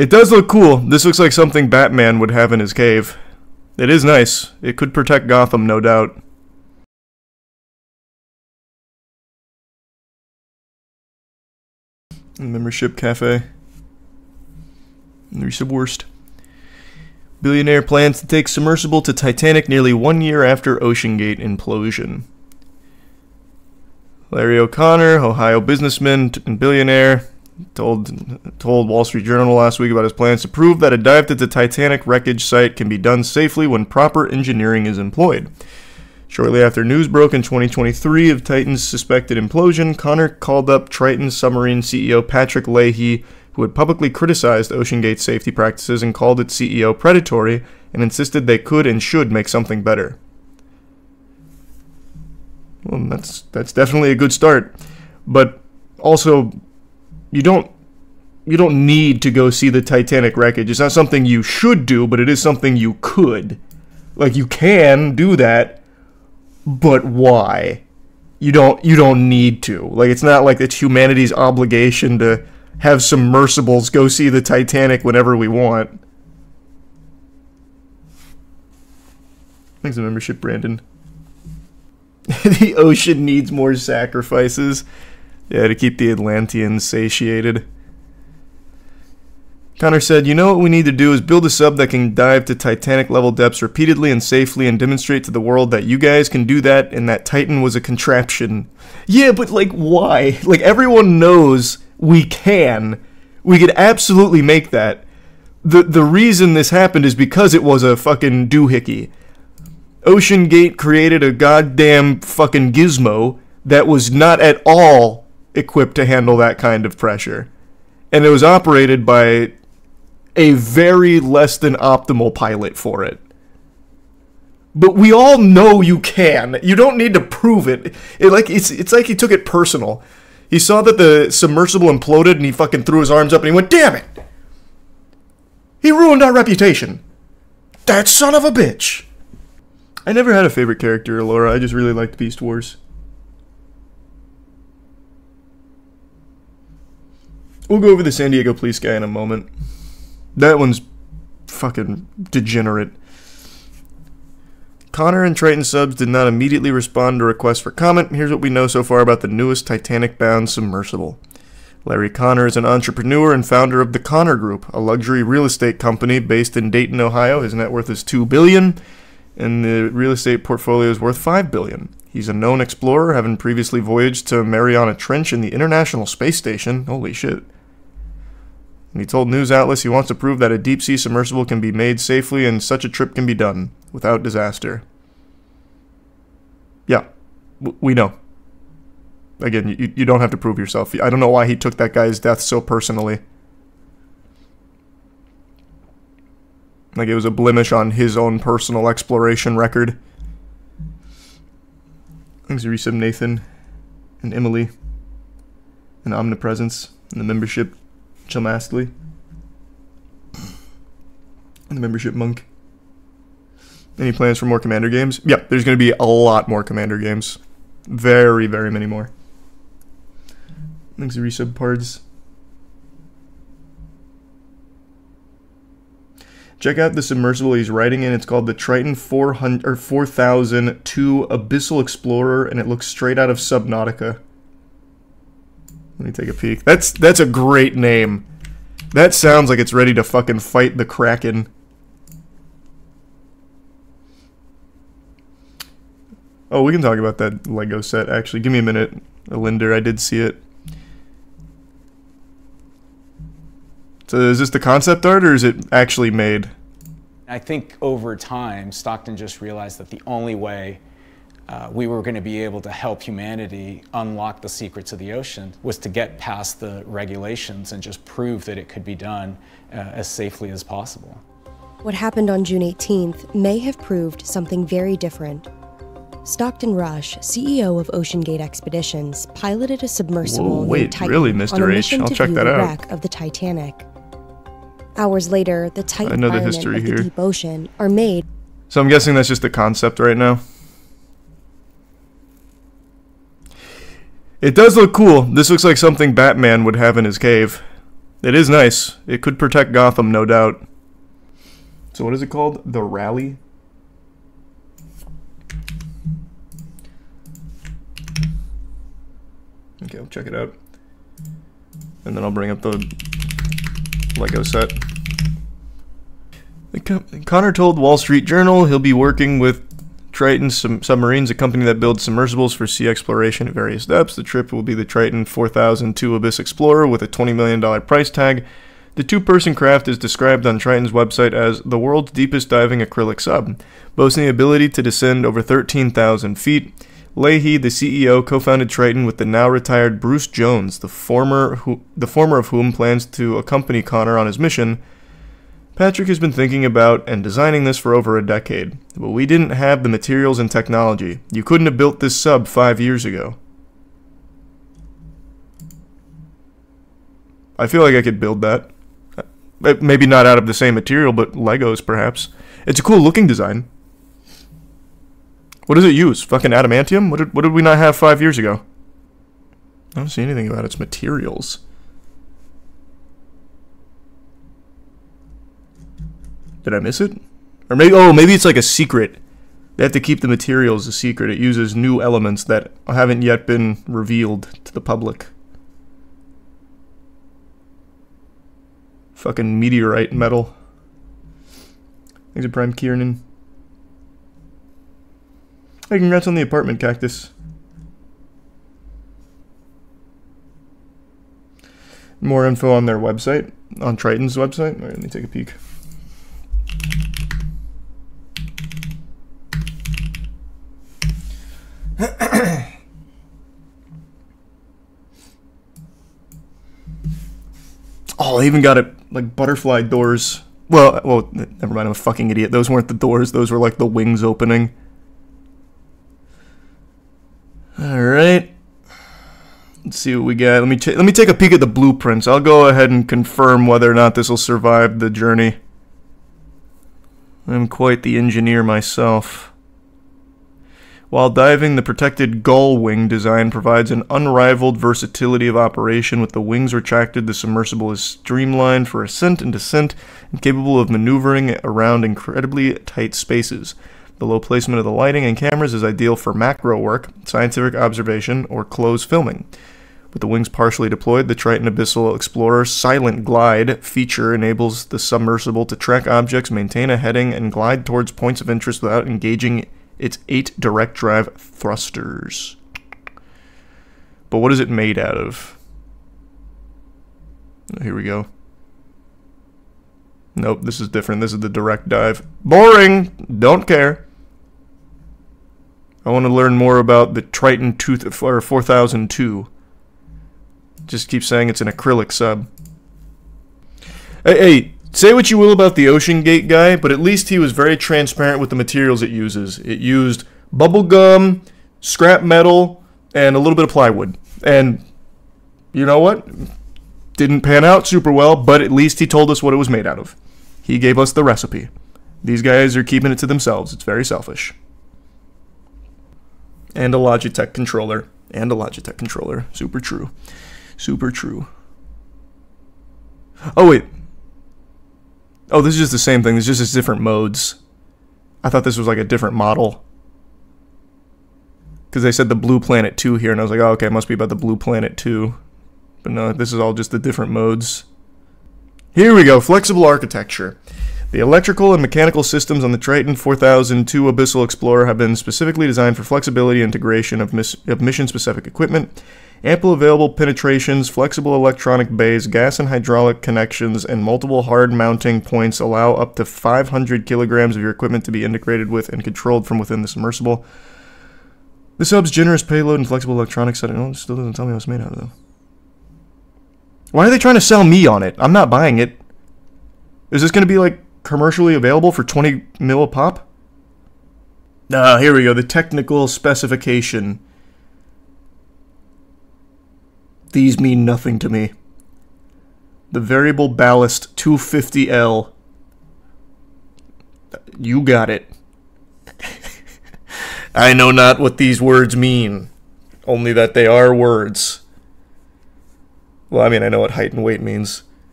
It does look cool. This looks like something Batman would have in his cave. It is nice. It could protect Gotham, no doubt. Membership cafe. Recent worst. Billionaire plans to take submersible to Titanic nearly one year after OceanGate implosion. Larry O'Connor, Ohio businessman and billionaire, told told Wall Street Journal last week about his plans to prove that a dive to the Titanic wreckage site can be done safely when proper engineering is employed. Shortly after news broke in 2023 of Titan's suspected implosion, Connor called up Triton submarine CEO Patrick Lahey, who had publicly criticized OceanGate's safety practices and called its CEO predatory and insisted they could and should make something better. Well, that's that's definitely a good start, but also you don't you don't need to go see the Titanic wreckage. It's not something you should do, but it is something you could. Like you can do that, but why? You don't you don't need to. Like it's not like it's humanity's obligation to have submersibles go see the Titanic whenever we want. Thanks for membership, Brandon. the ocean needs more sacrifices. Yeah, to keep the Atlanteans satiated. Connor said, You know what we need to do is build a sub that can dive to Titanic level depths repeatedly and safely and demonstrate to the world that you guys can do that and that Titan was a contraption. Yeah, but like, why? Like, everyone knows we can. We could absolutely make that. The, the reason this happened is because it was a fucking doohickey. OceanGate created a goddamn fucking gizmo that was not at all equipped to handle that kind of pressure. And it was operated by a very less than optimal pilot for it. But we all know you can. You don't need to prove it. It like it's it's like he took it personal. He saw that the submersible imploded and he fucking threw his arms up and he went, "Damn it. He ruined our reputation. That son of a bitch." I never had a favorite character, Laura. I just really liked Beast Wars. We'll go over the San Diego police guy in a moment. That one's fucking degenerate. Connor and Triton subs did not immediately respond to requests for comment. Here's what we know so far about the newest Titanic bound submersible. Larry Connor is an entrepreneur and founder of the Connor Group, a luxury real estate company based in Dayton, Ohio. His net worth is 2 billion and the real estate portfolio is worth 5 billion. He's a known explorer, having previously voyaged to Mariana Trench in the International Space Station. Holy shit. And he told news outlets he wants to prove that a deep sea submersible can be made safely and such a trip can be done without disaster. Yeah, we know. Again, you, you don't have to prove yourself. I don't know why he took that guy's death so personally. Like it was a blemish on his own personal exploration record. Thanks, Resub Nathan and Emily and Omnipresence and the membership Chilmastly and the membership Monk. Any plans for more Commander games? Yep, there's going to be a lot more Commander games. Very, very many more. Thanks, Resub Pards. Check out the submersible he's writing in. It's called the Triton 400 or 4002 Abyssal Explorer, and it looks straight out of Subnautica. Let me take a peek. That's that's a great name. That sounds like it's ready to fucking fight the Kraken. Oh, we can talk about that Lego set, actually. Give me a minute, Linder. I did see it. So is this the concept art or is it actually made? I think over time, Stockton just realized that the only way uh, we were going to be able to help humanity unlock the secrets of the ocean was to get past the regulations and just prove that it could be done uh, as safely as possible. What happened on June 18th may have proved something very different. Stockton Rush, CEO of OceanGate Expeditions, piloted a submersible Whoa, wait, Titan really, Mr. on a H? mission I'll to check view that the out. wreck of the Titanic. Hours later, the Titan know the history of the here. deep ocean are made So I'm guessing that's just the concept right now. It does look cool. This looks like something Batman would have in his cave. It is nice. It could protect Gotham, no doubt. So what is it called? The Rally? Okay, I'll check it out. And then I'll bring up the Lego set. Connor told Wall Street Journal he'll be working with Triton Sub- Submarines, a company that builds submersibles for sea exploration at various depths. The trip will be the Triton 4002 Abyss Explorer with a $20 million price tag. The two person craft is described on Triton's website as the world's deepest diving acrylic sub, boasting the ability to descend over 13,000 feet. Lahey, the CEO, co-founded Triton with the now retired Bruce Jones, the former who, the former of whom plans to accompany Connor on his mission. Patrick has been thinking about and designing this for over a decade, but we didn't have the materials and technology. You couldn't have built this sub five years ago. I feel like I could build that. Uh, maybe not out of the same material, but Legos perhaps. It's a cool looking design. What does it use? Fucking adamantium? What did, what did we not have five years ago? I don't see anything about its materials. Did I miss it? Or maybe, oh, maybe it's like a secret. They have to keep the materials a secret. It uses new elements that haven't yet been revealed to the public. Fucking meteorite metal. Thanks a Prime Kiernan. Hey, congrats on the apartment, Cactus. More info on their website, on Triton's website. Right, let me take a peek. oh, they even got it like butterfly doors. Well, well, never mind. I'm a fucking idiot. Those weren't the doors. Those were like the wings opening. All right. Let's see what we got. Let me let me take a peek at the blueprints. I'll go ahead and confirm whether or not this will survive the journey. I'm quite the engineer myself. While diving, the protected gull wing design provides an unrivaled versatility of operation. With the wings retracted, the submersible is streamlined for ascent and descent and capable of maneuvering around incredibly tight spaces. The low placement of the lighting and cameras is ideal for macro work, scientific observation, or close filming. With the wings partially deployed, the Triton Abyssal Explorer Silent Glide feature enables the submersible to track objects, maintain a heading, and glide towards points of interest without engaging its eight direct drive thrusters. But what is it made out of? Oh, here we go. Nope, this is different. This is the direct dive. Boring! Don't care. I want to learn more about the Triton or 4002. Just keep saying it's an acrylic sub. Hey, hey, say what you will about the OceanGate guy, but at least he was very transparent with the materials it uses. It used bubble gum, scrap metal, and a little bit of plywood. And you know what? Didn't pan out super well, but at least he told us what it was made out of. He gave us the recipe. These guys are keeping it to themselves. It's very selfish and a Logitech controller, and a Logitech controller. Super true. Super true. Oh, wait. Oh, this is just the same thing. There's just different modes. I thought this was like a different model. Because they said the Blue Planet 2 here, and I was like, oh, okay, it must be about the Blue Planet 2. But no, this is all just the different modes. Here we go, flexible architecture. The electrical and mechanical systems on the Triton 4002 Abyssal Explorer have been specifically designed for flexibility and integration of, of mission-specific equipment. Ample available penetrations, flexible electronic bays, gas and hydraulic connections, and multiple hard mounting points allow up to 500 kilograms of your equipment to be integrated with and controlled from within the submersible. The sub's generous payload and flexible electronics setting. Oh, still doesn't tell me what it's made out of, though. Why are they trying to sell me on it? I'm not buying it. Is this going to be like commercially available for 20 mil a pop? Ah, here we go. The technical specification. These mean nothing to me. The variable ballast 250L. You got it. I know not what these words mean, only that they are words. Well, I mean, I know what height and weight means.